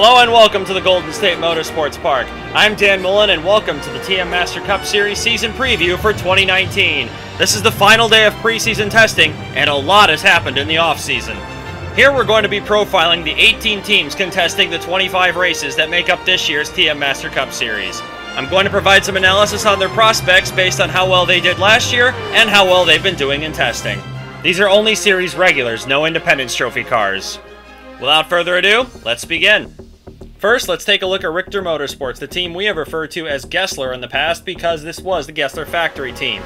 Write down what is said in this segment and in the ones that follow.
Hello and welcome to the Golden State Motorsports Park. I'm Dan Mullen and welcome to the TM Master Cup Series season preview for 2019. This is the final day of preseason testing and a lot has happened in the offseason. Here we're going to be profiling the 18 teams contesting the 25 races that make up this year's TM Master Cup Series. I'm going to provide some analysis on their prospects based on how well they did last year and how well they've been doing in testing. These are only series regulars, no Independence Trophy cars. Without further ado, let's begin. First, let's take a look at Richter Motorsports, the team we have referred to as Gessler in the past because this was the Gessler factory team.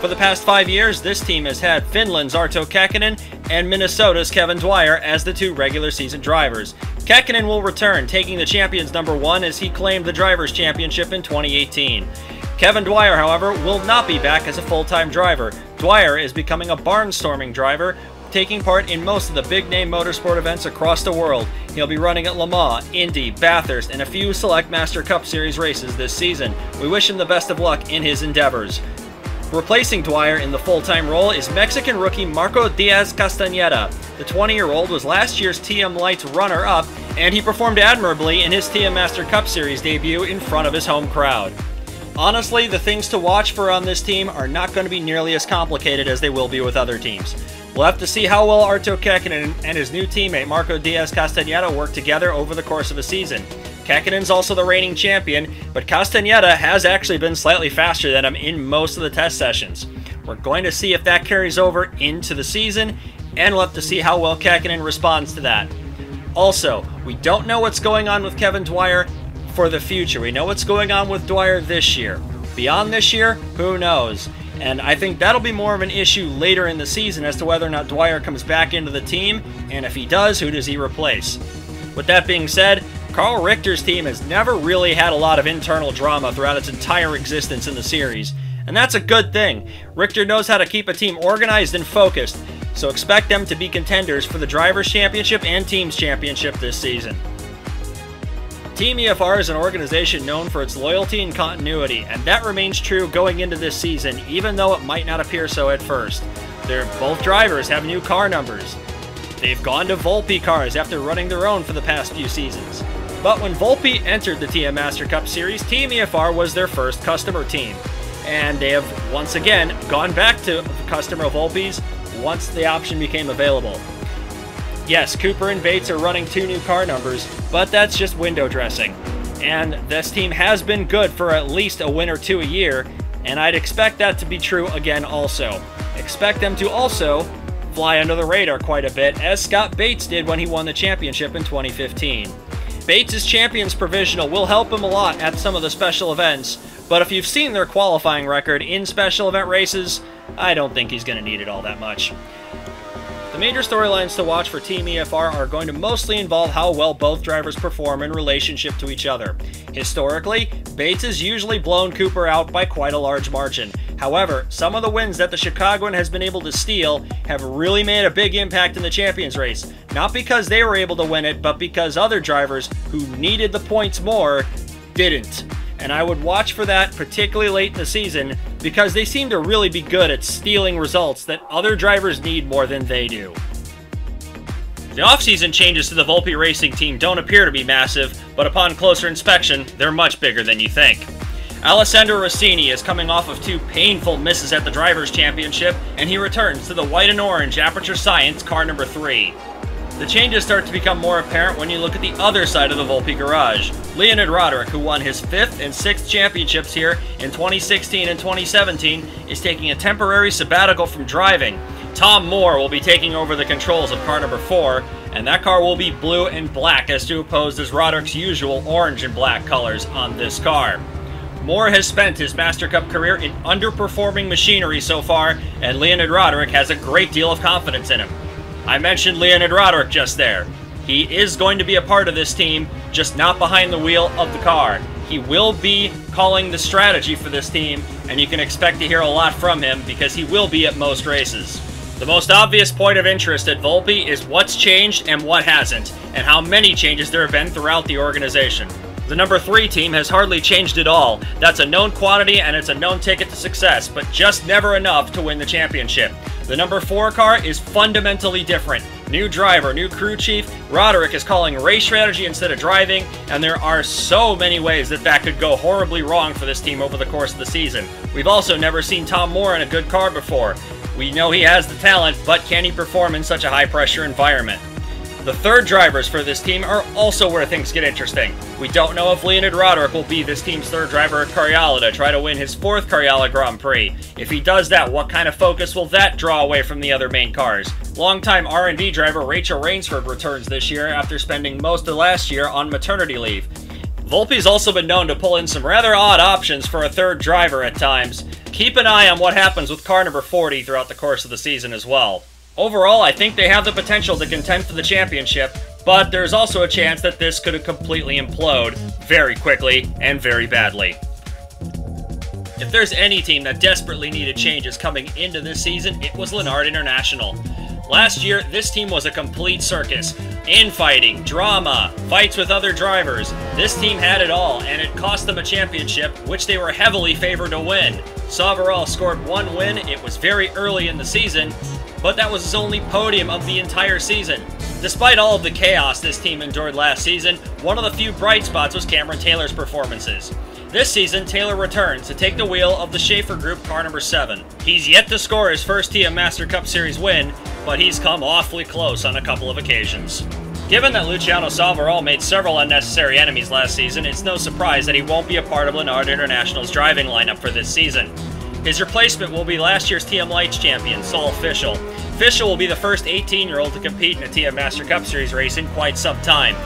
For the past five years, this team has had Finland's Arto Käkkinen and Minnesota's Kevin Dwyer as the two regular season drivers. Käkkinen will return, taking the champion's number one as he claimed the Drivers' Championship in 2018. Kevin Dwyer, however, will not be back as a full-time driver. Dwyer is becoming a barnstorming driver, taking part in most of the big-name motorsport events across the world. He'll be running at Le Mans, Indy, Bathurst, and a few select Master Cup Series races this season. We wish him the best of luck in his endeavors. Replacing Dwyer in the full-time role is Mexican rookie Marco Diaz Castañeda. The 20-year-old was last year's TM Lights runner-up, and he performed admirably in his TM Master Cup Series debut in front of his home crowd. Honestly, the things to watch for on this team are not going to be nearly as complicated as they will be with other teams. We'll have to see how well Arto Käkkinen and his new teammate Marco Diaz Castañeda work together over the course of a season. Käkkinen's also the reigning champion, but Castañeda has actually been slightly faster than him in most of the test sessions. We're going to see if that carries over into the season, and we'll have to see how well Käkkinen responds to that. Also, we don't know what's going on with Kevin Dwyer for the future. We know what's going on with Dwyer this year. Beyond this year, who knows? And I think that'll be more of an issue later in the season as to whether or not Dwyer comes back into the team, and if he does, who does he replace? With that being said, Carl Richter's team has never really had a lot of internal drama throughout its entire existence in the series, and that's a good thing. Richter knows how to keep a team organized and focused, so expect them to be contenders for the Drivers' Championship and Teams' Championship this season. Team EFR is an organization known for its loyalty and continuity, and that remains true going into this season, even though it might not appear so at first. They're, both drivers have new car numbers. They've gone to Volpe cars after running their own for the past few seasons. But when Volpe entered the TM Master Cup Series, Team EFR was their first customer team. And they have once again gone back to customer Volpe's once the option became available. Yes, Cooper and Bates are running two new car numbers, but that's just window dressing. And this team has been good for at least a win or two a year, and I'd expect that to be true again also. Expect them to also fly under the radar quite a bit, as Scott Bates did when he won the championship in 2015. Bates' Champions Provisional will help him a lot at some of the special events, but if you've seen their qualifying record in special event races, I don't think he's going to need it all that much. The major storylines to watch for Team EFR are going to mostly involve how well both drivers perform in relationship to each other. Historically, Bates has usually blown Cooper out by quite a large margin. However, some of the wins that the Chicagoan has been able to steal have really made a big impact in the champions race. Not because they were able to win it, but because other drivers who needed the points more didn't and I would watch for that particularly late in the season because they seem to really be good at stealing results that other drivers need more than they do. The offseason changes to the Volpe Racing team don't appear to be massive, but upon closer inspection, they're much bigger than you think. Alessandro Rossini is coming off of two painful misses at the Drivers' Championship, and he returns to the white and orange Aperture Science car number 3. The changes start to become more apparent when you look at the other side of the Volpe garage. Leonid Roderick, who won his fifth and sixth championships here in 2016 and 2017, is taking a temporary sabbatical from driving. Tom Moore will be taking over the controls of car number 4, and that car will be blue and black as to opposed as Roderick's usual orange and black colors on this car. Moore has spent his Master Cup career in underperforming machinery so far, and Leonid Roderick has a great deal of confidence in him. I mentioned Leonid Roderick just there. He is going to be a part of this team, just not behind the wheel of the car. He will be calling the strategy for this team, and you can expect to hear a lot from him because he will be at most races. The most obvious point of interest at Volpe is what's changed and what hasn't, and how many changes there have been throughout the organization. The number 3 team has hardly changed at all. That's a known quantity and it's a known ticket to success, but just never enough to win the championship. The number 4 car is fundamentally different. new driver, new crew chief. Roderick is calling race strategy instead of driving, and there are so many ways that that could go horribly wrong for this team over the course of the season. We've also never seen Tom Moore in a good car before. We know he has the talent, but can he perform in such a high pressure environment? The third drivers for this team are also where things get interesting. We don't know if Leonid Roderick will be this team's third driver at Carjala to try to win his fourth Carjala Grand Prix. If he does that, what kind of focus will that draw away from the other main cars? Longtime R&D driver Rachel Rainsford returns this year after spending most of last year on maternity leave. Volpe's also been known to pull in some rather odd options for a third driver at times. Keep an eye on what happens with car number 40 throughout the course of the season as well. Overall, I think they have the potential to contend for the championship, but there's also a chance that this could completely implode very quickly and very badly. If there's any team that desperately needed changes coming into this season, it was Lennard International. Last year, this team was a complete circus. Infighting, drama, fights with other drivers. This team had it all, and it cost them a championship, which they were heavily favored to win. Sauverall scored one win, it was very early in the season, but that was his only podium of the entire season. Despite all of the chaos this team endured last season, one of the few bright spots was Cameron Taylor's performances. This season, Taylor returns to take the wheel of the Schaefer Group car number 7. He's yet to score his first TM Master Cup Series win, but he's come awfully close on a couple of occasions. Given that Luciano Sauverall made several unnecessary enemies last season, it's no surprise that he won't be a part of Lennard International's driving lineup for this season. His replacement will be last year's TM Lights champion, Saul Fischel. Fischel will be the first 18-year-old to compete in a TM Master Cup Series race in quite some time.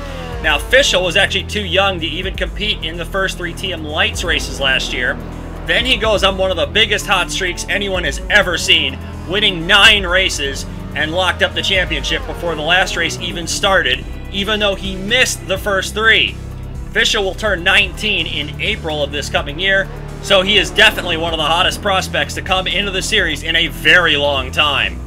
Now, Fischel was actually too young to even compete in the first three TM Lights races last year. Then he goes on one of the biggest hot streaks anyone has ever seen, winning nine races and locked up the championship before the last race even started, even though he missed the first three. Fischel will turn 19 in April of this coming year, so he is definitely one of the hottest prospects to come into the series in a very long time.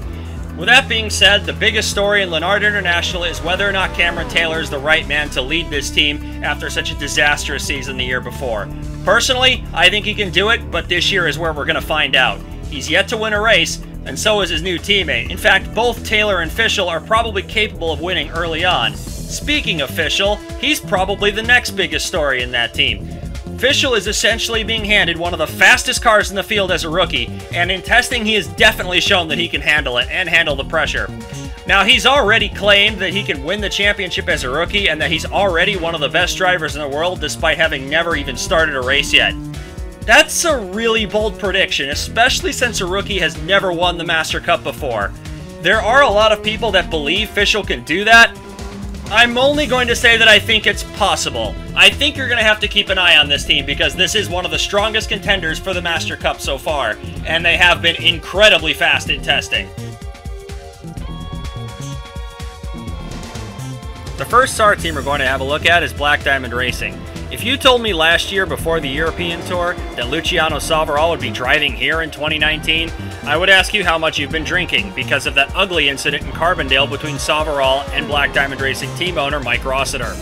With that being said, the biggest story in Lennard International is whether or not Cameron Taylor is the right man to lead this team after such a disastrous season the year before. Personally, I think he can do it, but this year is where we're going to find out. He's yet to win a race, and so is his new teammate. In fact, both Taylor and Fischel are probably capable of winning early on. Speaking of Fischel, he's probably the next biggest story in that team. Fischel is essentially being handed one of the fastest cars in the field as a rookie, and in testing he has definitely shown that he can handle it and handle the pressure. Now, he's already claimed that he can win the championship as a rookie and that he's already one of the best drivers in the world despite having never even started a race yet. That's a really bold prediction, especially since a rookie has never won the Master Cup before. There are a lot of people that believe Fischel can do that, I'm only going to say that I think it's possible. I think you're going to have to keep an eye on this team because this is one of the strongest contenders for the Master Cup so far, and they have been incredibly fast in testing. The first SAR team we're going to have a look at is Black Diamond Racing. If you told me last year before the European Tour that Luciano Sauverall would be driving here in 2019, I would ask you how much you've been drinking because of that ugly incident in Carbondale between Sauverall and Black Diamond Racing team owner Mike Rossiter.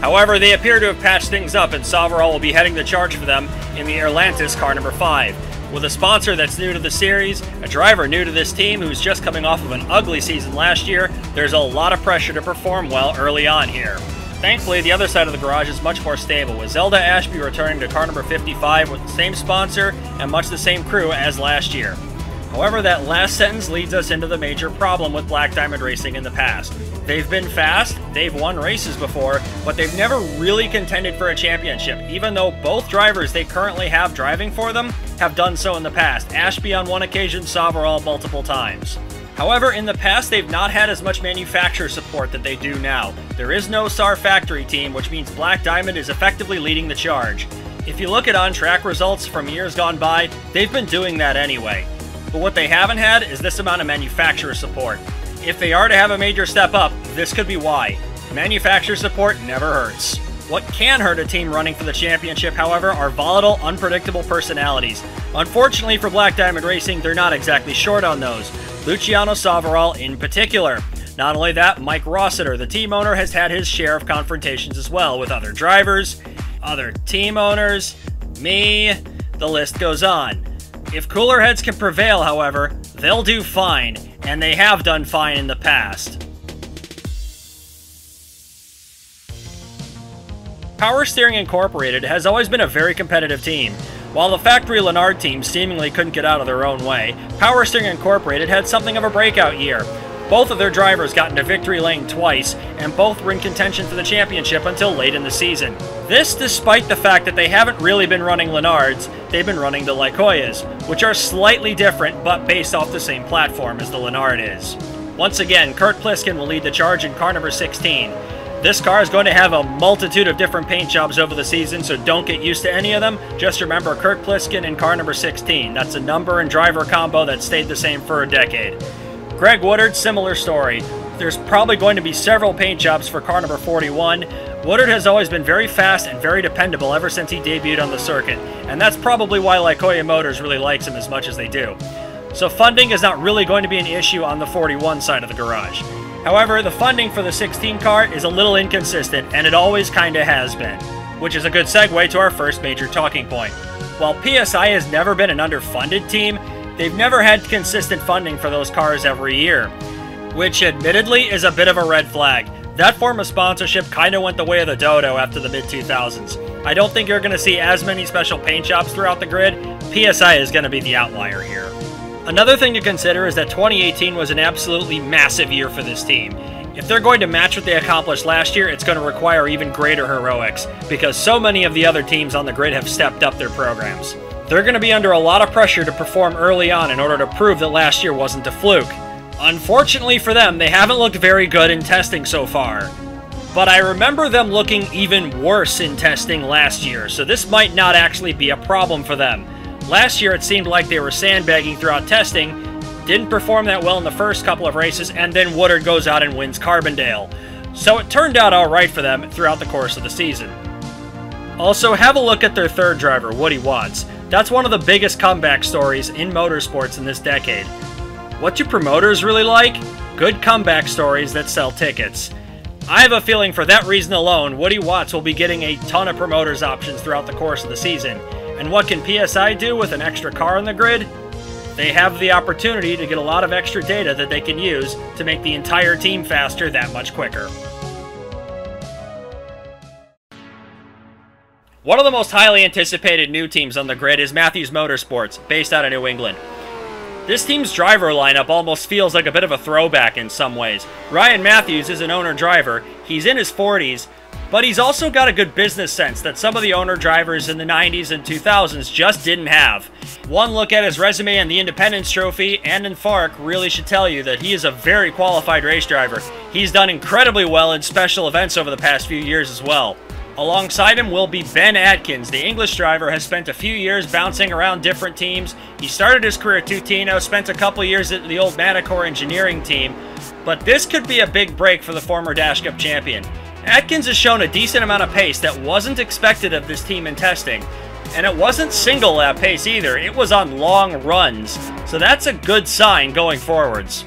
However, they appear to have patched things up and Sauverall will be heading the charge for them in the Atlantis car number 5. With a sponsor that's new to the series, a driver new to this team who's just coming off of an ugly season last year, there's a lot of pressure to perform well early on here. Thankfully, the other side of the garage is much more stable, with Zelda Ashby returning to car number 55 with the same sponsor and much the same crew as last year. However, that last sentence leads us into the major problem with Black Diamond Racing in the past. They've been fast, they've won races before, but they've never really contended for a championship, even though both drivers they currently have driving for them have done so in the past. Ashby on one occasion, Sauverall multiple times. However, in the past, they've not had as much manufacturer support that they do now. There is no SAR factory team, which means Black Diamond is effectively leading the charge. If you look at on-track results from years gone by, they've been doing that anyway. But what they haven't had is this amount of manufacturer support. If they are to have a major step up, this could be why. Manufacturer support never hurts. What can hurt a team running for the championship, however, are volatile, unpredictable personalities. Unfortunately for Black Diamond Racing, they're not exactly short on those. Luciano Sauverall in particular. Not only that, Mike Rossiter, the team owner, has had his share of confrontations as well with other drivers, other team owners, me, the list goes on. If cooler heads can prevail, however, they'll do fine, and they have done fine in the past. Power Steering Incorporated has always been a very competitive team. While the factory Lennard team seemingly couldn't get out of their own way, Power Steering Incorporated had something of a breakout year. Both of their drivers got into victory lane twice, and both were in contention for the championship until late in the season. This despite the fact that they haven't really been running Lennards, they've been running the Lykoyas, which are slightly different but based off the same platform as the Lennard is. Once again, Kurt Pliskin will lead the charge in car number 16. This car is going to have a multitude of different paint jobs over the season, so don't get used to any of them. Just remember Kirk Pliskin in car number 16. That's a number and driver combo that stayed the same for a decade. Greg Woodard, similar story. There's probably going to be several paint jobs for car number 41. Woodard has always been very fast and very dependable ever since he debuted on the circuit, and that's probably why Lykoya Motors really likes him as much as they do. So funding is not really going to be an issue on the 41 side of the garage. However, the funding for the 16 car is a little inconsistent, and it always kinda has been. Which is a good segue to our first major talking point. While PSI has never been an underfunded team, they've never had consistent funding for those cars every year, which admittedly is a bit of a red flag. That form of sponsorship kind of went the way of the dodo after the mid 2000s. I don't think you're to see as many special paint jobs throughout the grid. PSI is to be the outlier here. Another thing to consider is that 2018 was an absolutely massive year for this team. If they're going to match what they accomplished last year, it's going to require even greater heroics, because so many of the other teams on the grid have stepped up their programs. They're going to be under a lot of pressure to perform early on in order to prove that last year wasn't a fluke. Unfortunately for them, they haven't looked very good in testing so far. But I remember them looking even worse in testing last year, so this might not actually be a problem for them. Last year it seemed like they were sandbagging throughout testing, didn't perform that well in the first couple of races, and then Woodard goes out and wins Carbondale. So it turned out alright for them throughout the course of the season. Also, have a look at their third driver, Woody Watts. That's one of the biggest comeback stories in motorsports in this decade. What do promoters really like? Good comeback stories that sell tickets. I have a feeling for that reason alone, Woody Watts will be getting a ton of promoters options throughout the course of the season. And what can PSI do with an extra car on the grid? They have the opportunity to get a lot of extra data that they can use to make the entire team faster that much quicker. One of the most highly anticipated new teams on the grid is Matthews Motorsports, based out of New England. This team's driver lineup almost feels like a bit of a throwback in some ways. Ryan Matthews is an owner-driver, he's in his 40s, but he's also got a good business sense that some of the owner-drivers in the 90s and 2000s just didn't have. One look at his resume and the Independence Trophy and in FARC really should tell you that he is a very qualified race driver. He's done incredibly well in special events over the past few years as well. Alongside him will be Ben Atkins. The English driver has spent a few years bouncing around different teams. He started his career at Tutino, spent a couple years at the old Manticore engineering team, but this could be a big break for the former Dash Cup champion. Atkins has shown a decent amount of pace that wasn't expected of this team in testing, and it wasn't single lap pace either, it was on long runs, so that's a good sign going forwards.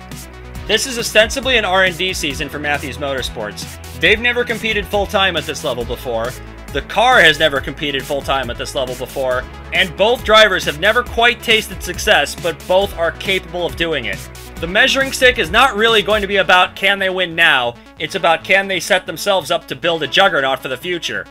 This is ostensibly an R&D season for Matthews Motorsports. They've never competed full-time at this level before, the car has never competed full-time at this level before, and both drivers have never quite tasted success, but both are capable of doing it. The measuring stick is not really going to be about can they win now, it's about can they set themselves up to build a juggernaut for the future.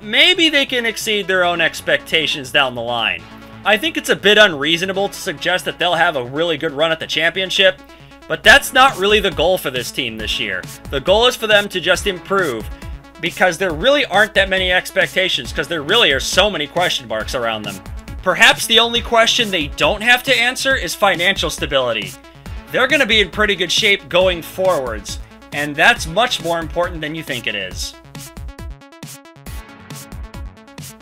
Maybe they can exceed their own expectations down the line. I think it's a bit unreasonable to suggest that they'll have a really good run at the championship, but that's not really the goal for this team this year. The goal is for them to just improve, because there really aren't that many expectations, because there really are so many question marks around them. Perhaps the only question they don't have to answer is financial stability. They're going to be in pretty good shape going forwards, and that's much more important than you think it is.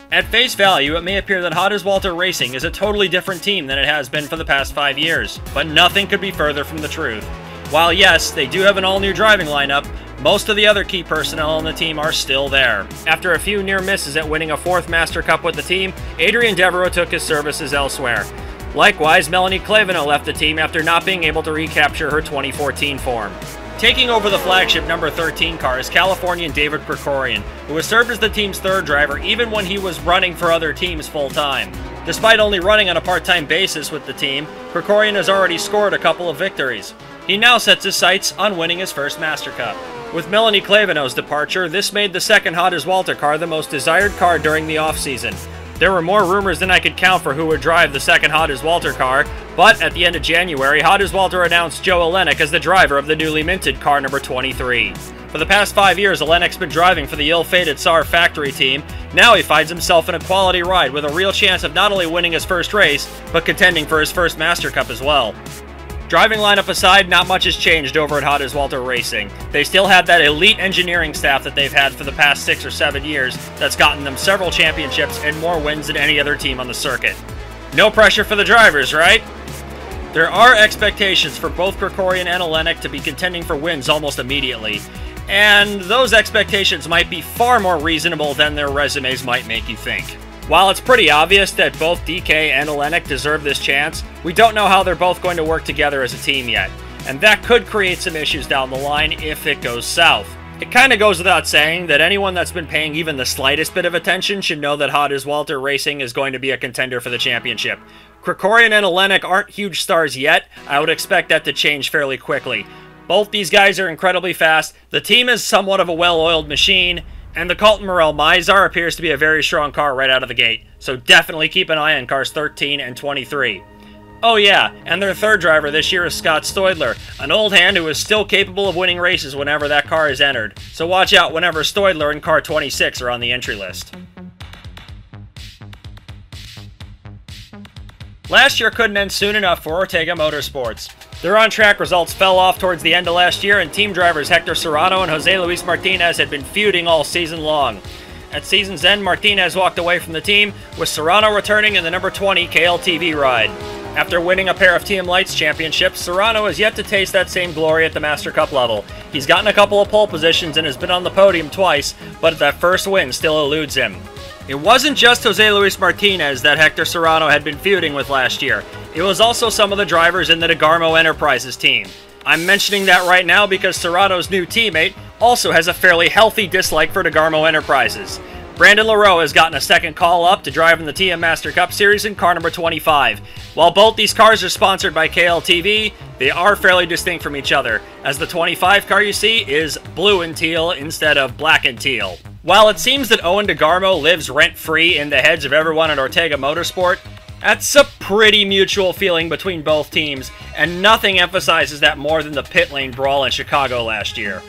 At face value, it may appear that Walter Racing is a totally different team than it has been for the past five years, but nothing could be further from the truth. While yes, they do have an all-new driving lineup, most of the other key personnel on the team are still there. After a few near misses at winning a fourth Master Cup with the team, Adrian Devereaux took his services elsewhere. Likewise, Melanie Clavino left the team after not being able to recapture her 2014 form. Taking over the flagship number 13 car is Californian David Krikorian, who has served as the team's third driver even when he was running for other teams full-time. Despite only running on a part-time basis with the team, Krikorian has already scored a couple of victories. He now sets his sights on winning his first Master Cup. With Melanie Clavino's departure, this made the second Hot as Walter car the most desired car during the offseason. There were more rumors than I could count for who would drive the second Hot Walter car, but at the end of January, Hot Walter announced Joe Olenek as the driver of the newly minted car number 23. For the past five years, Olenek's been driving for the ill-fated SAR factory team. Now he finds himself in a quality ride with a real chance of not only winning his first race, but contending for his first Master Cup as well. Driving lineup aside, not much has changed over at Hot as Walter Racing. They still have that elite engineering staff that they've had for the past six or seven years that's gotten them several championships and more wins than any other team on the circuit. No pressure for the drivers, right? There are expectations for both Krikorian and Olenek to be contending for wins almost immediately, and those expectations might be far more reasonable than their resumes might make you think. While it's pretty obvious that both DK and Olenek deserve this chance, we don't know how they're both going to work together as a team yet, and that could create some issues down the line if it goes south. It kind of goes without saying that anyone that's been paying even the slightest bit of attention should know that Hot as Walter Racing is going to be a contender for the championship. Krikorian and Olenek aren't huge stars yet, I would expect that to change fairly quickly. Both these guys are incredibly fast, the team is somewhat of a well-oiled machine, and the Colton Morrell Mizar appears to be a very strong car right out of the gate, so definitely keep an eye on cars 13 and 23. Oh yeah, and their third driver this year is Scott Stoidler, an old hand who is still capable of winning races whenever that car is entered, so watch out whenever Stoidler and car 26 are on the entry list. Last year couldn't end soon enough for Ortega Motorsports. Their on-track results fell off towards the end of last year, and team drivers Hector Serrano and Jose Luis Martinez had been feuding all season long. At season's end, Martinez walked away from the team, with Serrano returning in the number 20 KLTV ride. After winning a pair of TM Lights championships, Serrano has yet to taste that same glory at the Master Cup level. He's gotten a couple of pole positions and has been on the podium twice, but that first win still eludes him. It wasn't just Jose Luis Martinez that Hector Serrano had been feuding with last year. It was also some of the drivers in the DeGarmo Enterprises team. I'm mentioning that right now because Serrano's new teammate also has a fairly healthy dislike for DeGarmo Enterprises. Brandon LaRoe has gotten a second call up to drive in the TM Master Cup Series in car number 25. While both these cars are sponsored by KLTV, they are fairly distinct from each other, as the 25 car you see is blue and teal instead of black and teal. While it seems that Owen DeGarmo lives rent-free in the heads of everyone at Ortega Motorsport, that's a pretty mutual feeling between both teams, and nothing emphasizes that more than the pit lane brawl in Chicago last year.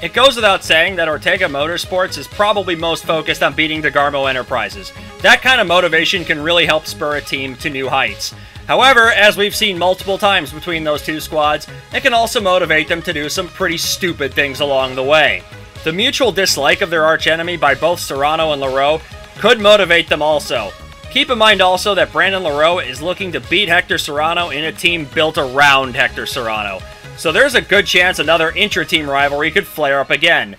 It goes without saying that Ortega Motorsports is probably most focused on beating DeGarmo Enterprises. That kind of motivation can really help spur a team to new heights. However, as we've seen multiple times between those two squads, it can also motivate them to do some pretty stupid things along the way. The mutual dislike of their archenemy by both Serrano and LaRoe could motivate them also. Keep in mind also that Brandon LaRoe is looking to beat Hector Serrano in a team built around Hector Serrano. So there's a good chance another intra-team rivalry could flare up again.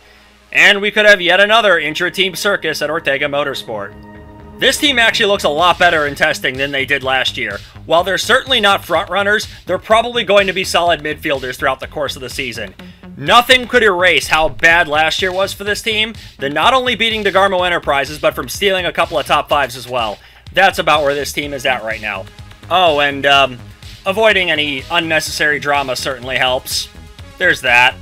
And we could have yet another intra-team circus at Ortega Motorsport. This team actually looks a lot better in testing than they did last year. While they're certainly not frontrunners, they're probably going to be solid midfielders throughout the course of the season. Nothing could erase how bad last year was for this team than not only beating DeGarmo Enterprises, but from stealing a couple of top fives as well. That's about where this team is at right now. Oh, and um, avoiding any unnecessary drama certainly helps. There's that.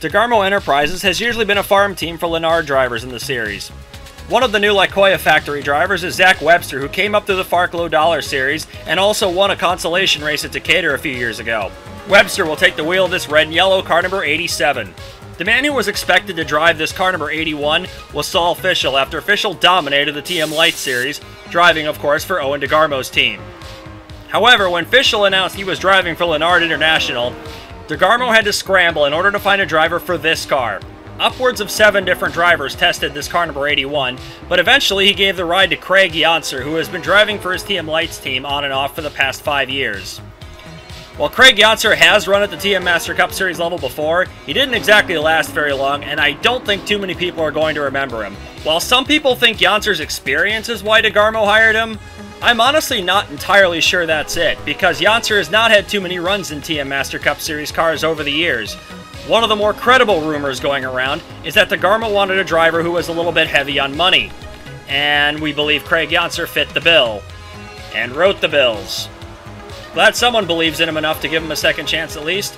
DeGarmo Enterprises has usually been a farm team for Lennard drivers in the series. One of the new Lykoya factory drivers is Zach Webster, who came up through the Fark Low Dollar Series and also won a consolation race at Decatur a few years ago. Webster will take the wheel of this red and yellow car number 87. The man who was expected to drive this car number 81 was Saul Fischel after Fischel dominated the TM Light Series, driving, of course, for Owen DeGarmo's team. However, when Fischel announced he was driving for Lennard International, DeGarmo had to scramble in order to find a driver for this car. Upwards of seven different drivers tested this car number 81, but eventually he gave the ride to Craig Yonser, who has been driving for his TM Lights team on and off for the past five years. While Craig Yonser has run at the TM Master Cup Series level before, he didn't exactly last very long, and I don't think too many people are going to remember him. While some people think Yonser's experience is why DeGarmo hired him, I'm honestly not entirely sure that's it, because Yonser has not had too many runs in TM Master Cup Series cars over the years. One of the more credible rumors going around is that DeGarmo wanted a driver who was a little bit heavy on money. And we believe Craig Yonser fit the bill. And wrote the bills. Glad someone believes in him enough to give him a second chance at least.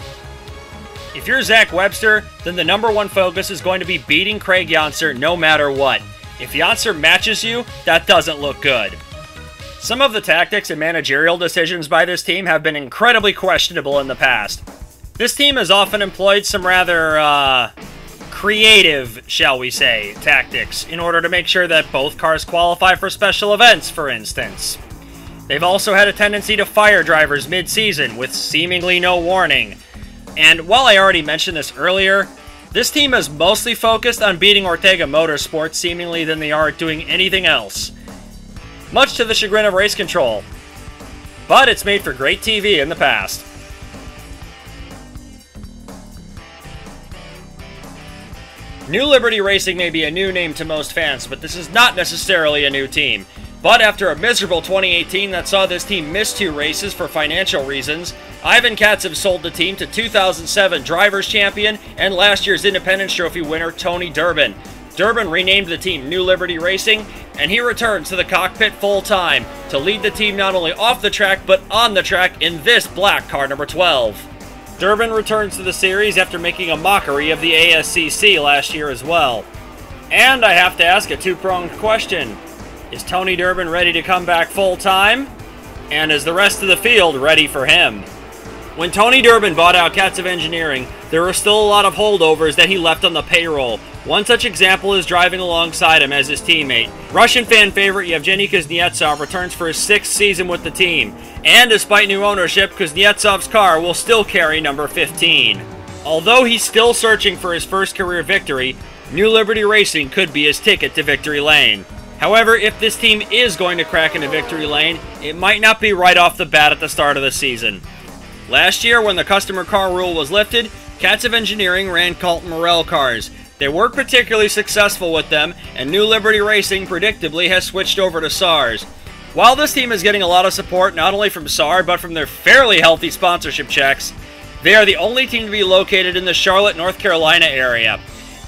If you're Zach Webster, then the number one focus is going to be beating Craig Yonser no matter what. If Yonser matches you, that doesn't look good. Some of the tactics and managerial decisions by this team have been incredibly questionable in the past. This team has often employed some rather, uh, creative, shall we say, tactics in order to make sure that both cars qualify for special events, for instance. They've also had a tendency to fire drivers mid season with seemingly no warning, and while I already mentioned this earlier, this team is mostly focused on beating Ortega Motorsports seemingly than they are doing anything else. Much to the chagrin of race control. But it's made for great TV in the past. New Liberty Racing may be a new name to most fans, but this is not necessarily a new team. But after a miserable 2018 that saw this team miss two races for financial reasons, Ivan Katz Katsev sold the team to 2007 Drivers Champion and last year's Independence Trophy winner Tony Durbin. Durbin renamed the team New Liberty Racing, and he returns to the cockpit full time to lead the team not only off the track but on the track in this black car number 12. Durbin returns to the series after making a mockery of the ASCC last year as well. And I have to ask a two pronged question Is Tony Durbin ready to come back full time? And is the rest of the field ready for him? When Tony Durbin bought out Katsev Engineering, there were still a lot of holdovers that he left on the payroll. One such example is driving alongside him as his teammate. Russian fan favorite Yevgeny Kuznetsov returns for his sixth season with the team, and despite new ownership, Kuznetsov's car will still carry number 15. Although he's still searching for his first career victory, New Liberty Racing could be his ticket to victory lane. However, if this team is going to crack into victory lane, it might not be right off the bat at the start of the season. Last year, when the customer car rule was lifted, Katsev Engineering ran Colton Morel cars. They weren't particularly successful with them, and New Liberty Racing predictably has switched over to SARS. While this team is getting a lot of support not only from SAR but from their fairly healthy sponsorship checks, they are the only team to be located in the Charlotte, North Carolina area.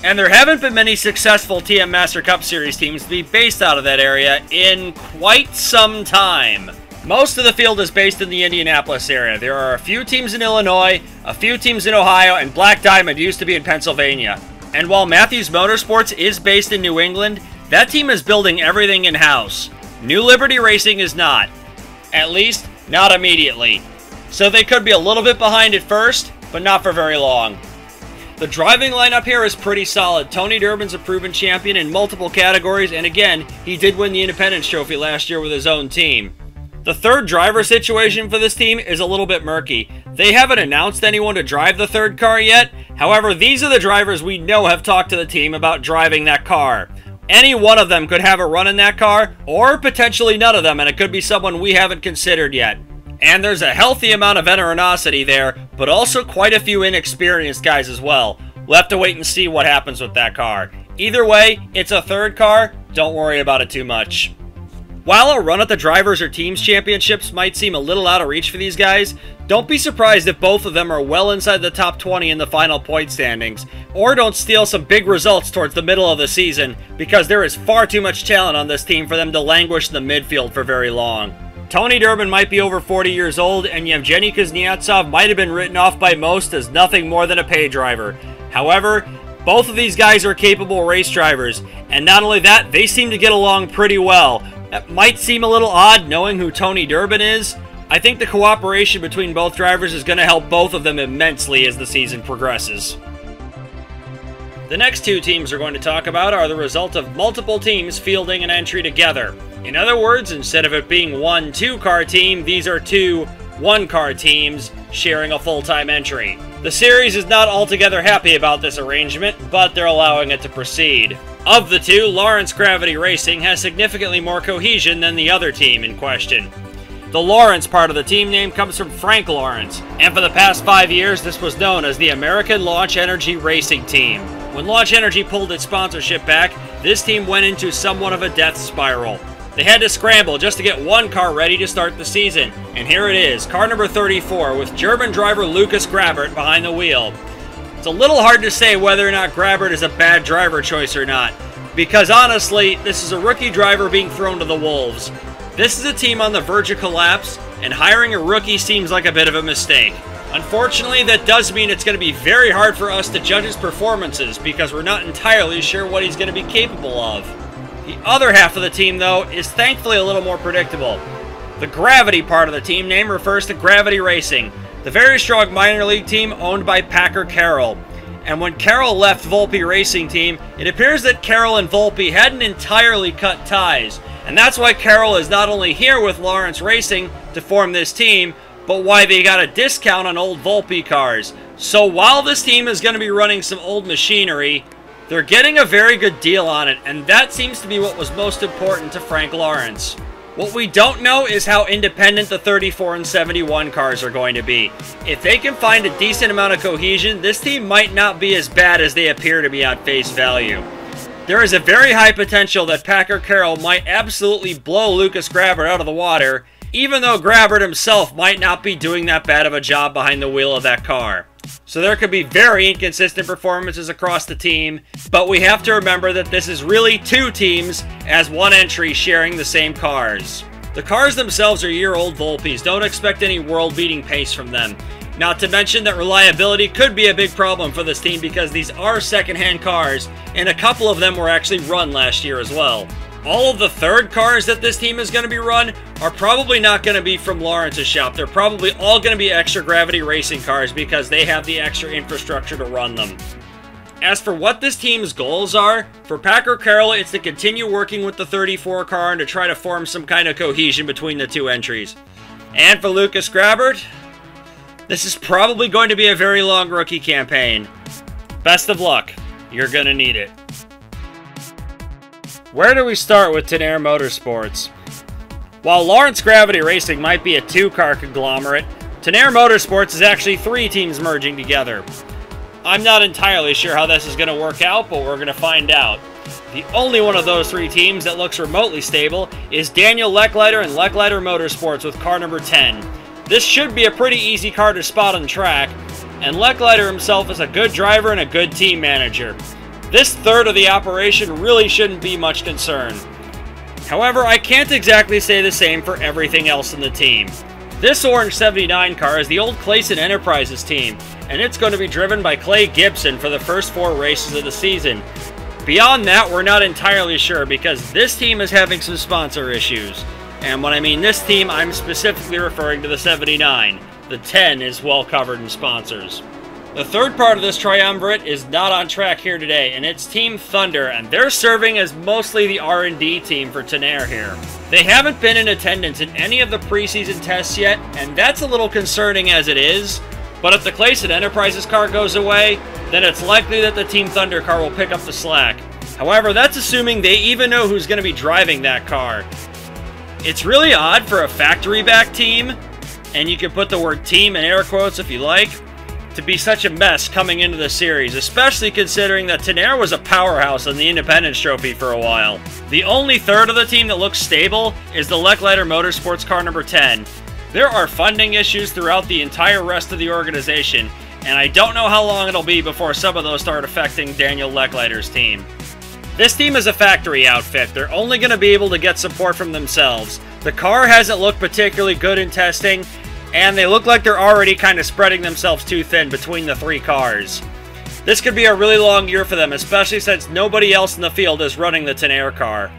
And there haven't been many successful TM Master Cup Series teams to be based out of that area in quite some time. Most of the field is based in the Indianapolis area. There are a few teams in Illinois, a few teams in Ohio, and Black Diamond used to be in Pennsylvania. And while Matthews Motorsports is based in New England, that team is building everything in house. New Liberty Racing is not. At least, not immediately. So they could be a little bit behind at first, but not for very long. The driving lineup here is pretty solid. Tony Durbin's a proven champion in multiple categories, and again, he did win the Independence Trophy last year with his own team. The third driver situation for this team is a little bit murky. They haven't announced anyone to drive the third car yet. However, these are the drivers we know have talked to the team about driving that car. Any one of them could have a run in that car, or potentially none of them, and it could be someone we haven't considered yet. And there's a healthy amount of veteranocity there, but also quite a few inexperienced guys as well. We'll have to wait and see what happens with that car. Either way, it's a third car, don't worry about it too much. While a run at the Drivers or Teams Championships might seem a little out of reach for these guys, don't be surprised if both of them are well inside the top 20 in the final point standings, or don't steal some big results towards the middle of the season, because there is far too much talent on this team for them to languish in the midfield for very long. Tony Durbin might be over 40 years old, and Yevgeny Kuznetsov might have been written off by most as nothing more than a pay driver. However, both of these guys are capable race drivers, and not only that, they seem to get along pretty well, that might seem a little odd knowing who Tony Durbin is. I think the cooperation between both drivers is going to help both of them immensely as the season progresses. The next two teams we're going to talk about are the result of multiple teams fielding an entry together. In other words, instead of it being one two car team, these are two one car teams sharing a full time entry. The series is not altogether happy about this arrangement, but they're allowing it to proceed. Of the two, Lawrence Gravity Racing has significantly more cohesion than the other team in question. The Lawrence part of the team name comes from Frank Lawrence, and for the past five years this was known as the American Launch Energy Racing Team. When Launch Energy pulled its sponsorship back, this team went into somewhat of a death spiral. They had to scramble just to get one car ready to start the season, and here it is, car number 34 with German driver Lucas Grabert behind the wheel. It's a little hard to say whether or not Grabert is a bad driver choice or not, because honestly, this is a rookie driver being thrown to the Wolves. This is a team on the verge of collapse, and hiring a rookie seems like a bit of a mistake. Unfortunately, that does mean it's going to be very hard for us to judge his performances because we're not entirely sure what he's going to be capable of. The other half of the team, though, is thankfully a little more predictable. The Gravity part of the team name refers to Gravity Racing, the very strong minor league team owned by Packer Carroll. And when Carroll left Volpe Racing Team, it appears that Carroll and Volpe hadn't entirely cut ties. And that's why Carroll is not only here with Lawrence Racing to form this team, but why they got a discount on old Volpe cars. So while this team is going to be running some old machinery, they're getting a very good deal on it, and that seems to be what was most important to Frank Lawrence. What we don't know is how independent the 34 and 71 cars are going to be. If they can find a decent amount of cohesion, this team might not be as bad as they appear to be on face value. There is a very high potential that Packer Carroll might absolutely blow Lucas Grabert out of the water, even though Grabert himself might not be doing that bad of a job behind the wheel of that car. So there could be very inconsistent performances across the team, but we have to remember that this is really two teams as one entry sharing the same cars. The cars themselves are year-old Volpes, don't expect any world-beating pace from them. Not to mention that reliability could be a big problem for this team because these are second-hand cars, and a couple of them were actually run last year as well. All of the third cars that this team is going to be run are probably not going to be from Lawrence's shop. They're probably all going to be extra gravity racing cars because they have the extra infrastructure to run them. As for what this team's goals are, for Packer Carroll, it's to continue working with the 34 car and to try to form some kind of cohesion between the two entries. And for Lucas Grabert, this is probably going to be a very long rookie campaign. Best of luck. You're going to need it. Where do we start with Tenere Motorsports? While Lawrence Gravity Racing might be a two-car conglomerate, Tenere Motorsports is actually three teams merging together. I'm not entirely sure how this is going to work out, but we're going to find out. The only one of those three teams that looks remotely stable is Daniel Lecklider and Lecklider Motorsports with car number 10. This should be a pretty easy car to spot on track, and Lecklider himself is a good driver and a good team manager. This third of the operation really shouldn't be much concern. However, I can't exactly say the same for everything else in the team. This Orange 79 car is the old Clayson Enterprises team, and it's going to be driven by Clay Gibson for the first four races of the season. Beyond that, we're not entirely sure because this team is having some sponsor issues. And when I mean this team, I'm specifically referring to the 79. The 10 is well covered in sponsors. The third part of this triumvirate is not on track here today, and it's Team Thunder, and they're serving as mostly the R&D team for Tenere here. They haven't been in attendance in any of the preseason tests yet, and that's a little concerning as it is, but if the Clayson Enterprises car goes away, then it's likely that the Team Thunder car will pick up the slack. However, that's assuming they even know who's going to be driving that car. It's really odd for a factory-back team, and you can put the word team in air quotes if you like, to be such a mess coming into the series, especially considering that Tenere was a powerhouse in the Independence Trophy for a while. The only third of the team that looks stable is the Lecklider Motorsports car number 10. There are funding issues throughout the entire rest of the organization, and I don't know how long it'll be before some of those start affecting Daniel Lecklider's team. This team is a factory outfit. They're only going to be able to get support from themselves. The car hasn't looked particularly good in testing, and they look like they're already kind of spreading themselves too thin between the three cars. This could be a really long year for them, especially since nobody else in the field is running the Tenere car.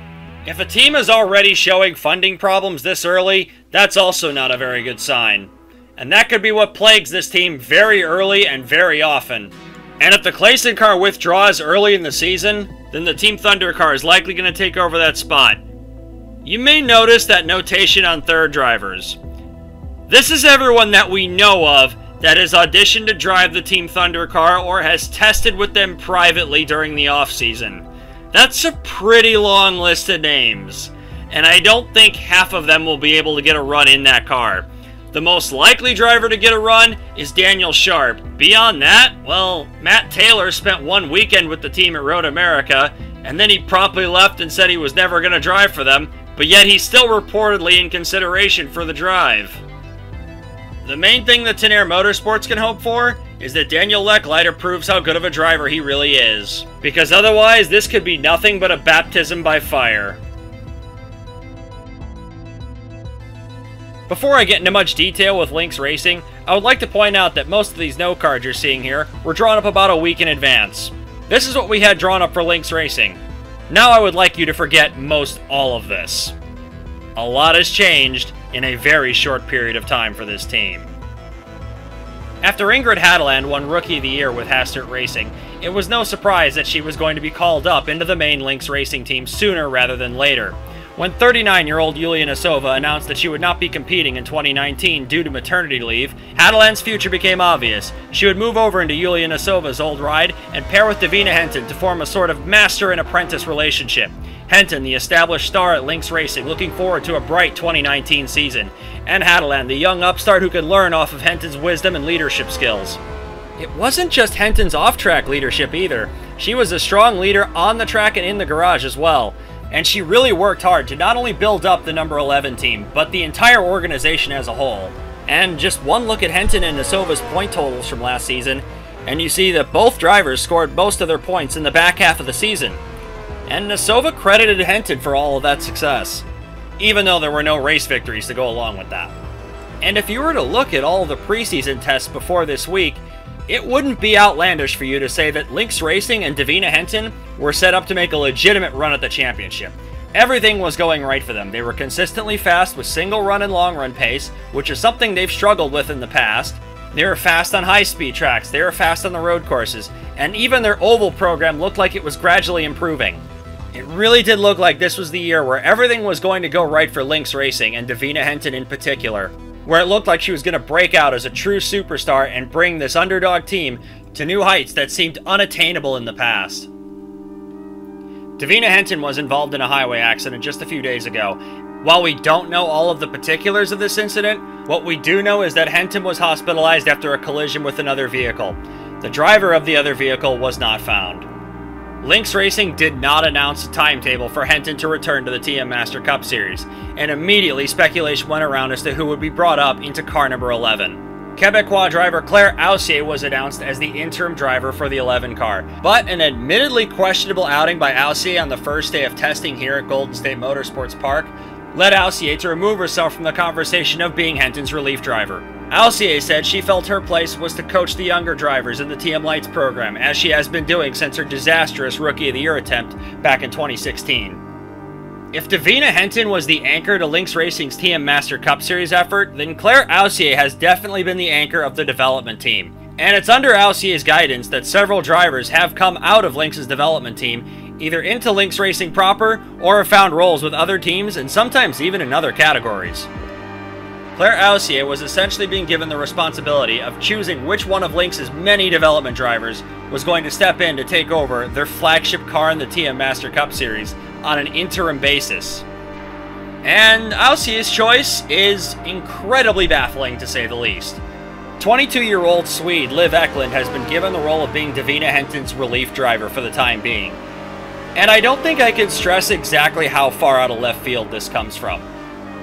If a team is already showing funding problems this early, that's also not a very good sign. And that could be what plagues this team very early and very often. And if the Clayson car withdraws early in the season, then the Team Thunder car is likely going to take over that spot. You may notice that notation on third drivers. This is everyone that we know of that has auditioned to drive the Team Thunder car or has tested with them privately during the offseason. That's a pretty long list of names, and I don't think half of them will be able to get a run in that car. The most likely driver to get a run is Daniel Sharp. Beyond that, well, Matt Taylor spent one weekend with the team at Road America, and then he promptly left and said he was never going to drive for them, but yet he's still reportedly in consideration for the drive. The main thing that Tenere Motorsports can hope for is that Daniel Lecklider proves how good of a driver he really is. Because otherwise, this could be nothing but a baptism by fire. Before I get into much detail with Lynx Racing, I would like to point out that most of these no cards you're seeing here were drawn up about a week in advance. This is what we had drawn up for Lynx Racing. Now I would like you to forget most all of this. A lot has changed in a very short period of time for this team. After Ingrid Hadeland won Rookie of the Year with Hastert Racing, it was no surprise that she was going to be called up into the main Lynx Racing team sooner rather than later. When 39-year-old Yulia Nesova announced that she would not be competing in 2019 due to maternity leave, Hadeland's future became obvious. She would move over into Yulia Nesova's old ride and pair with Davina Henton to form a sort of master and apprentice relationship. Henton, the established star at Lynx Racing, looking forward to a bright 2019 season, and Hadeland, the young upstart who could learn off of Henton's wisdom and leadership skills. It wasn't just Henton's off-track leadership either. She was a strong leader on the track and in the garage as well and she really worked hard to not only build up the number 11 team, but the entire organization as a whole. And just one look at Henton and Nesova's point totals from last season, and you see that both drivers scored most of their points in the back half of the season. And Nesova credited Henton for all of that success, even though there were no race victories to go along with that. And if you were to look at all the preseason tests before this week, it wouldn't be outlandish for you to say that Lynx Racing and Davina Henton were set up to make a legitimate run at the championship. Everything was going right for them. They were consistently fast with single run and long run pace, which is something they've struggled with in the past. They were fast on high speed tracks, they were fast on the road courses, and even their oval program looked like it was gradually improving. It really did look like this was the year where everything was going to go right for Lynx Racing, and Davina Henton in particular where it looked like she was going to break out as a true superstar and bring this underdog team to new heights that seemed unattainable in the past. Davina Henton was involved in a highway accident just a few days ago. While we don't know all of the particulars of this incident, what we do know is that Henton was hospitalized after a collision with another vehicle. The driver of the other vehicle was not found. Lynx Racing did not announce a timetable for Henton to return to the TM Master Cup Series, and immediately speculation went around as to who would be brought up into car number 11. Quebecois driver Claire Aussier was announced as the interim driver for the 11 car, but an admittedly questionable outing by Aussier on the first day of testing here at Golden State Motorsports Park led Aussier to remove herself from the conversation of being Henton's relief driver. Aussier said she felt her place was to coach the younger drivers in the TM Lights program, as she has been doing since her disastrous Rookie of the Year attempt back in 2016. If Davina Henton was the anchor to Lynx Racing's TM Master Cup Series effort, then Claire Aussier has definitely been the anchor of the development team. And it's under Aussier's guidance that several drivers have come out of Lynx's development team, either into Lynx Racing proper, or have found roles with other teams, and sometimes even in other categories. Claire Aussier was essentially being given the responsibility of choosing which one of Lynx's many development drivers was going to step in to take over their flagship car in the TM Master Cup Series on an interim basis. And Aussier's choice is incredibly baffling to say the least. 22-year-old Swede Liv Eklund has been given the role of being Davina Henton's relief driver for the time being. And I don't think I can stress exactly how far out of left field this comes from.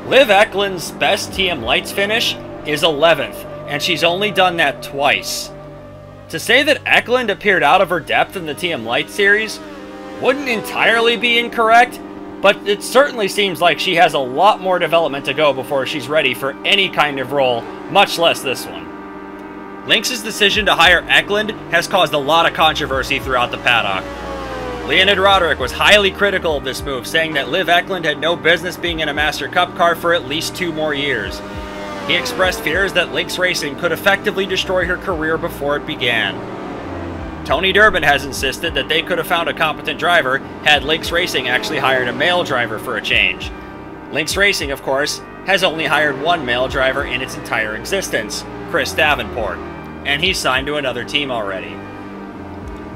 Liv Eklund's best TM Lights finish is 11th, and she's only done that twice. To say that Eklund appeared out of her depth in the TM Lights series wouldn't entirely be incorrect, but it certainly seems like she has a lot more development to go before she's ready for any kind of role, much less this one. Lynx's decision to hire Eklund has caused a lot of controversy throughout the paddock, Leonid Roderick was highly critical of this move, saying that Liv Eklund had no business being in a Master Cup car for at least two more years. He expressed fears that Lynx Racing could effectively destroy her career before it began. Tony Durbin has insisted that they could have found a competent driver had Lynx Racing actually hired a male driver for a change. Lynx Racing, of course, has only hired one male driver in its entire existence, Chris Davenport, and he's signed to another team already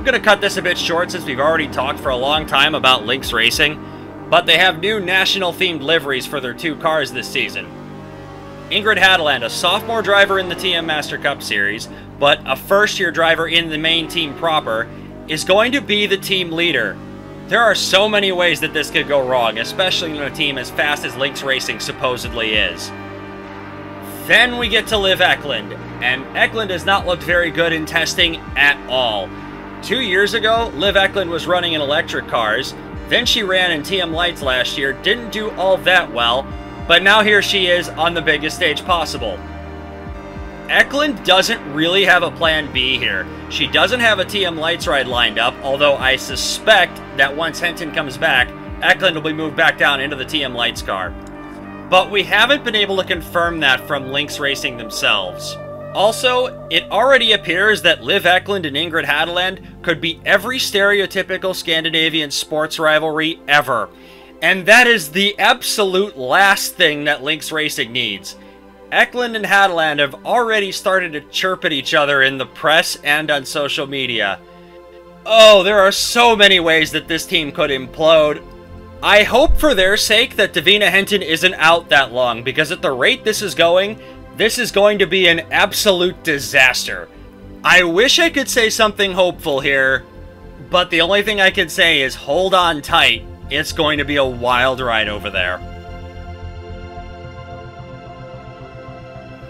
going to cut this a bit short since we've already talked for a long time about Lynx Racing, but they have new national-themed liveries for their two cars this season. Ingrid Hadeland, a sophomore driver in the TM Master Cup Series, but a first-year driver in the main team proper, is going to be the team leader. There are so many ways that this could go wrong, especially in a team as fast as Lynx Racing supposedly is. Then we get to Liv Eklund, and Eklund has not looked very good in testing at all. Two years ago, Liv Eklund was running in electric cars. Then she ran in TM Lights last year, didn't do all that well, but now here she is on the biggest stage possible. Eklund doesn't really have a plan B here. She doesn't have a TM Lights ride lined up, although I suspect that once Henton comes back, Eklund will be moved back down into the TM Lights car. But we haven't been able to confirm that from Lynx Racing themselves. Also, it already appears that Liv Eklund and Ingrid Hadeland could be every stereotypical Scandinavian sports rivalry ever. And that is the absolute last thing that Lynx Racing needs. Eklund and Hadeland have already started to chirp at each other in the press and on social media. Oh, there are so many ways that this team could implode. I hope for their sake that Davina Henton isn't out that long, because at the rate this is going, this is going to be an absolute disaster. I wish I could say something hopeful here, but the only thing I can say is hold on tight. It's going to be a wild ride over there.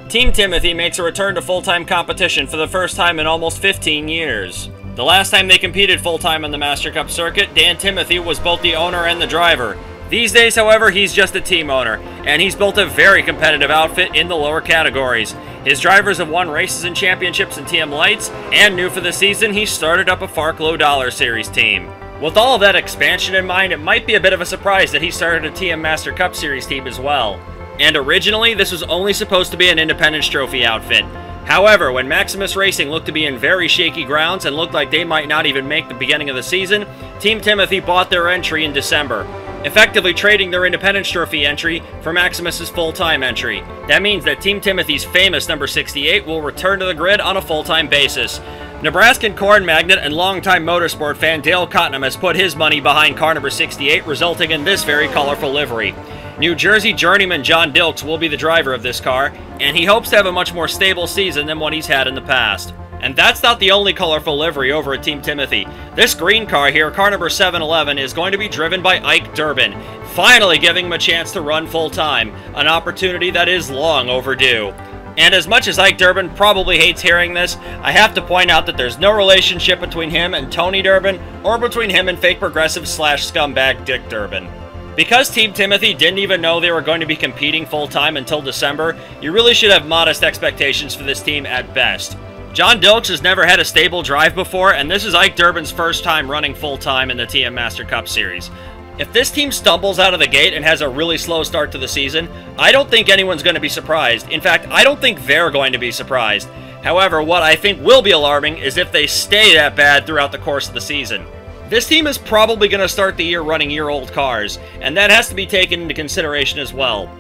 Team Timothy makes a return to full-time competition for the first time in almost 15 years. The last time they competed full-time on the Master Cup circuit, Dan Timothy was both the owner and the driver, these days, however, he's just a team owner, and he's built a very competitive outfit in the lower categories. His drivers have won races and championships in TM Lights, and new for the season, he started up a FARC Low Dollar Series team. With all of that expansion in mind, it might be a bit of a surprise that he started a TM Master Cup Series team as well. And originally, this was only supposed to be an Independence Trophy outfit. However, when Maximus Racing looked to be in very shaky grounds and looked like they might not even make the beginning of the season, Team Timothy bought their entry in December effectively trading their Independence Trophy entry for Maximus's full-time entry. That means that Team Timothy's famous number 68 will return to the grid on a full-time basis. Nebraskan corn magnate and longtime motorsport fan Dale Cottenham has put his money behind car number 68, resulting in this very colorful livery. New Jersey journeyman John Dilks will be the driver of this car, and he hopes to have a much more stable season than what he's had in the past. And that's not the only colorful livery over at Team Timothy. This green car here, car number 711, is going to be driven by Ike Durbin, finally giving him a chance to run full-time, an opportunity that is long overdue. And as much as Ike Durbin probably hates hearing this, I have to point out that there's no relationship between him and Tony Durbin, or between him and fake progressive slash scumbag Dick Durbin. Because Team Timothy didn't even know they were going to be competing full-time until December, you really should have modest expectations for this team at best. John Dilks has never had a stable drive before, and this is Ike Durbin's first time running full-time in the TM Master Cup Series. If this team stumbles out of the gate and has a really slow start to the season, I don't think anyone's going to be surprised. In fact, I don't think they're going to be surprised. However, what I think will be alarming is if they stay that bad throughout the course of the season. This team is probably going to start the year running year-old cars, and that has to be taken into consideration as well.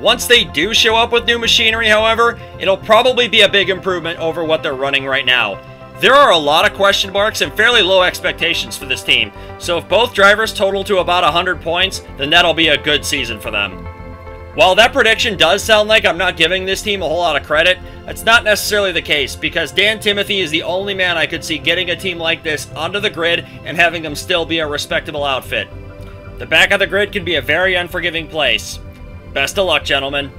Once they do show up with new machinery, however, it'll probably be a big improvement over what they're running right now. There are a lot of question marks and fairly low expectations for this team, so if both drivers total to about 100 points, then that'll be a good season for them. While that prediction does sound like I'm not giving this team a whole lot of credit, that's not necessarily the case, because Dan Timothy is the only man I could see getting a team like this onto the grid and having them still be a respectable outfit. The back of the grid can be a very unforgiving place. Best of luck, gentlemen.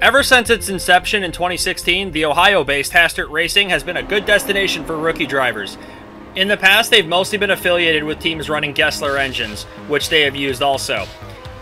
Ever since its inception in 2016, the Ohio-based Hastert Racing has been a good destination for rookie drivers. In the past, they've mostly been affiliated with teams running Gessler engines, which they have used also.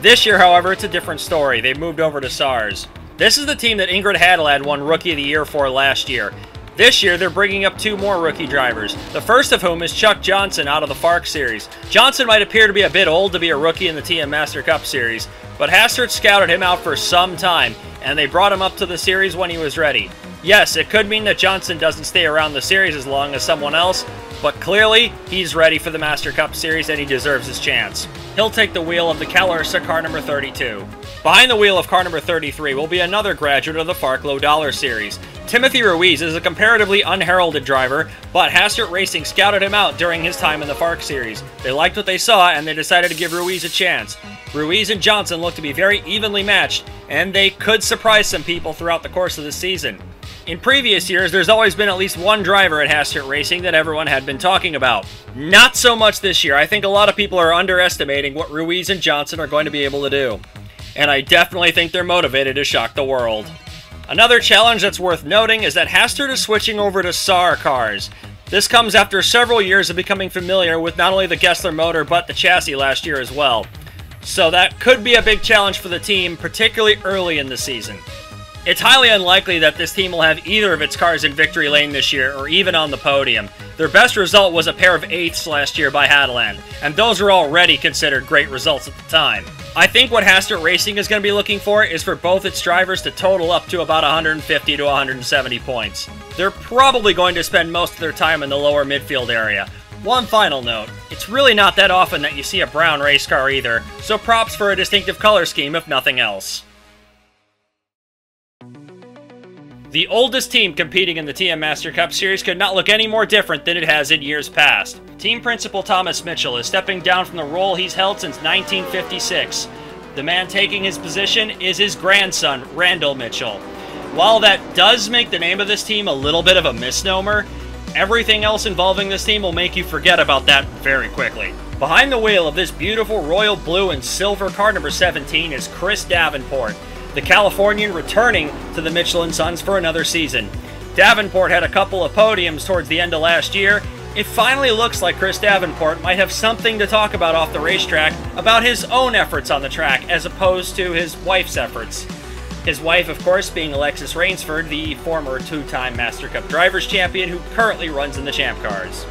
This year, however, it's a different story. They've moved over to SARS. This is the team that Ingrid Hadeland won Rookie of the Year for last year. This year, they're bringing up two more rookie drivers, the first of whom is Chuck Johnson out of the FARC Series. Johnson might appear to be a bit old to be a rookie in the TM Master Cup Series, but Hastert scouted him out for some time, and they brought him up to the series when he was ready. Yes, it could mean that Johnson doesn't stay around the series as long as someone else, but clearly, he's ready for the Master Cup Series and he deserves his chance. He'll take the wheel of the Kellersa car number 32. Behind the wheel of car number 33 will be another graduate of the FARC Low Dollar Series. Timothy Ruiz is a comparatively unheralded driver, but Hastert Racing scouted him out during his time in the FARC Series. They liked what they saw and they decided to give Ruiz a chance. Ruiz and Johnson look to be very evenly matched, and they could surprise some people throughout the course of the season. In previous years, there's always been at least one driver at Hastert Racing that everyone had been talking about. Not so much this year. I think a lot of people are underestimating what Ruiz and Johnson are going to be able to do. And I definitely think they're motivated to shock the world. Another challenge that's worth noting is that Hastert is switching over to SAR cars. This comes after several years of becoming familiar with not only the Gessler motor, but the chassis last year as well. So that could be a big challenge for the team, particularly early in the season. It's highly unlikely that this team will have either of its cars in victory lane this year or even on the podium. Their best result was a pair of eighths last year by Hadeland, and those were already considered great results at the time. I think what Hastert Racing is going to be looking for is for both its drivers to total up to about 150 to 170 points. They're probably going to spend most of their time in the lower midfield area, one final note, it's really not that often that you see a brown race car either, so props for a distinctive color scheme if nothing else. The oldest team competing in the TM Master Cup Series could not look any more different than it has in years past. Team Principal Thomas Mitchell is stepping down from the role he's held since 1956. The man taking his position is his grandson, Randall Mitchell. While that does make the name of this team a little bit of a misnomer, Everything else involving this team will make you forget about that very quickly. Behind the wheel of this beautiful royal blue and silver car number 17 is Chris Davenport, the Californian returning to the Michelin Sons for another season. Davenport had a couple of podiums towards the end of last year. It finally looks like Chris Davenport might have something to talk about off the racetrack about his own efforts on the track as opposed to his wife's efforts. His wife, of course, being Alexis Rainsford, the former two time Master Cup Drivers' Champion who currently runs in the Champ Cars.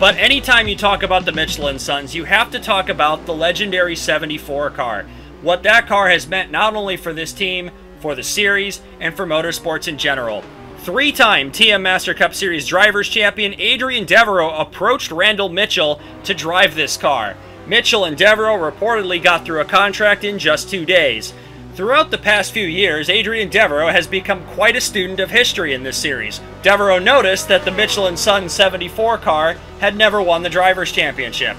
But anytime you talk about the Michelin Sons, you have to talk about the legendary 74 car. What that car has meant not only for this team, for the series, and for motorsports in general. Three time TM Master Cup Series Drivers Champion Adrian Devereaux approached Randall Mitchell to drive this car. Mitchell and Devereaux reportedly got through a contract in just two days. Throughout the past few years, Adrian Devereaux has become quite a student of history in this series. Devereaux noticed that the Michelin Sun 74 car had never won the Drivers' Championship.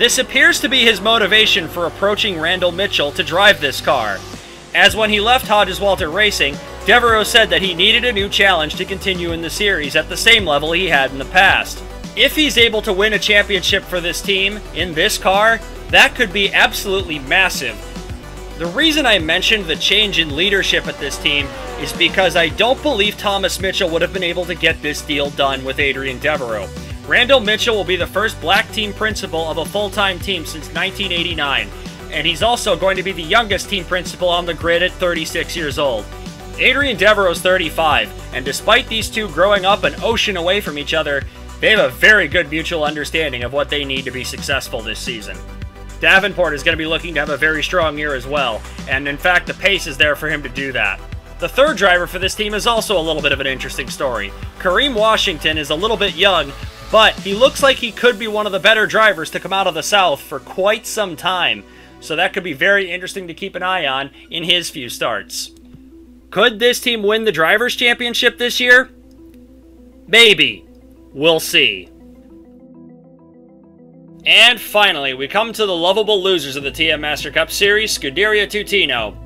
This appears to be his motivation for approaching Randall Mitchell to drive this car. As when he left Hodges Walter Racing, Devereaux said that he needed a new challenge to continue in the series at the same level he had in the past. If he's able to win a championship for this team, in this car, that could be absolutely massive, the reason I mentioned the change in leadership at this team is because I don't believe Thomas Mitchell would have been able to get this deal done with Adrian Devereaux. Randall Mitchell will be the first black team principal of a full-time team since 1989, and he's also going to be the youngest team principal on the grid at 36 years old. Adrian Devereaux is 35, and despite these two growing up an ocean away from each other, they have a very good mutual understanding of what they need to be successful this season. Davenport is going to be looking to have a very strong year as well, and in fact, the pace is there for him to do that. The third driver for this team is also a little bit of an interesting story. Kareem Washington is a little bit young, but he looks like he could be one of the better drivers to come out of the South for quite some time, so that could be very interesting to keep an eye on in his few starts. Could this team win the Drivers' Championship this year? Maybe. We'll see. And finally, we come to the lovable losers of the TM Master Cup Series, Scuderia Tutino.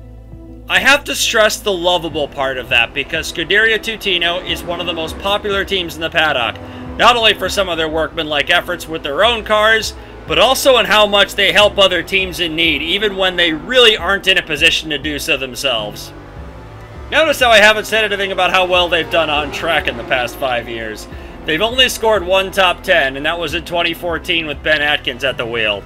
I have to stress the lovable part of that because Scuderia Tutino is one of the most popular teams in the paddock, not only for some of their workmanlike efforts with their own cars, but also in how much they help other teams in need, even when they really aren't in a position to do so themselves. Notice how I haven't said anything about how well they've done on track in the past five years. They've only scored one top 10, and that was in 2014 with Ben Atkins at the wheel.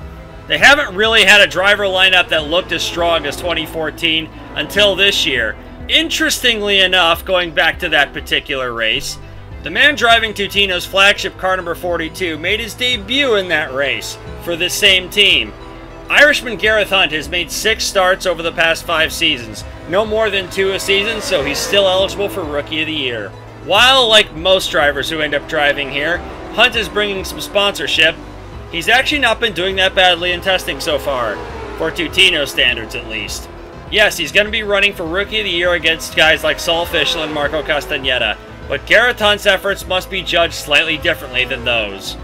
They haven't really had a driver lineup that looked as strong as 2014 until this year. Interestingly enough, going back to that particular race, the man driving Tutino's flagship car number 42 made his debut in that race for this same team. Irishman Gareth Hunt has made six starts over the past five seasons, no more than two a season, so he's still eligible for Rookie of the Year. While, like most drivers who end up driving here, Hunt is bringing some sponsorship, he's actually not been doing that badly in testing so far, for Tutino standards at least. Yes, he's going to be running for Rookie of the Year against guys like Saul Fischel and Marco Castagnetta, but Gareth Hunt's efforts must be judged slightly differently than those.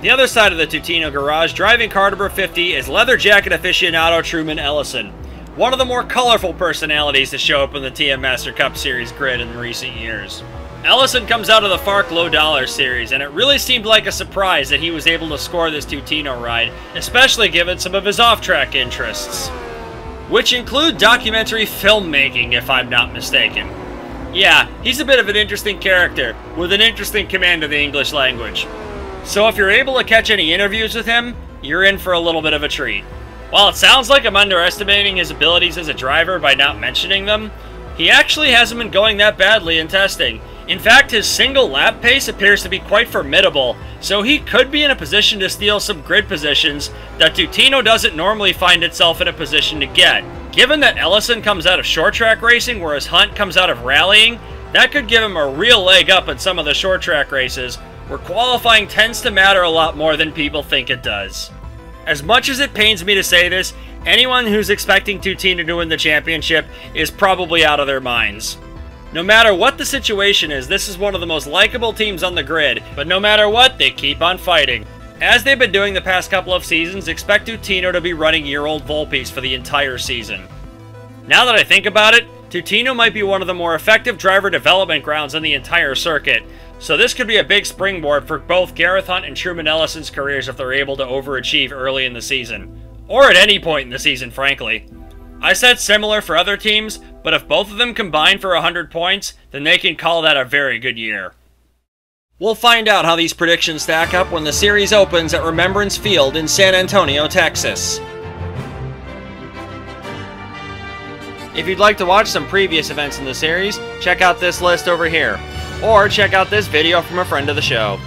The other side of the Tutino garage, driving car number 50, is leather jacket aficionado Truman Ellison, one of the more colorful personalities to show up in the TM Master Cup Series grid in recent years. Ellison comes out of the FARC Low Dollar Series, and it really seemed like a surprise that he was able to score this Tutino ride, especially given some of his off-track interests. Which include documentary filmmaking, if I'm not mistaken. Yeah, he's a bit of an interesting character, with an interesting command of the English language. So if you're able to catch any interviews with him, you're in for a little bit of a treat. While it sounds like I'm underestimating his abilities as a driver by not mentioning them, He actually hasn't been going that badly in testing. In fact, his single lap pace appears to be quite formidable, so he could be in a position to steal some grid positions that Tutino doesn't normally find itself in a position to get. Given that Ellison comes out of short track racing, whereas Hunt comes out of rallying, that could give him a real leg up in some of the short track races, where qualifying tends to matter a lot more than people think it does. As much as it pains me to say this, anyone who's expecting Tutino to win the championship is probably out of their minds. No matter what the situation is, this is one of the most likable teams on the grid, but no matter what, they keep on fighting. As they've been doing the past couple of seasons, expect Tutino to be running year-old Volpes for the entire season. Now that I think about it, Tutino might be one of the more effective driver development grounds in the entire circuit, so this could be a big springboard for both Gareth Hunt and Truman Ellison's careers if they're able to overachieve early in the season. Or at any point in the season, frankly. I said similar for other teams, but if both of them combine for 100 points, then they can call that a very good year. We'll find out how these predictions stack up when the series opens at Remembrance Field in San Antonio, Texas. If you'd like to watch some previous events in the series, check out this list over here, or check out this video from a friend of the show.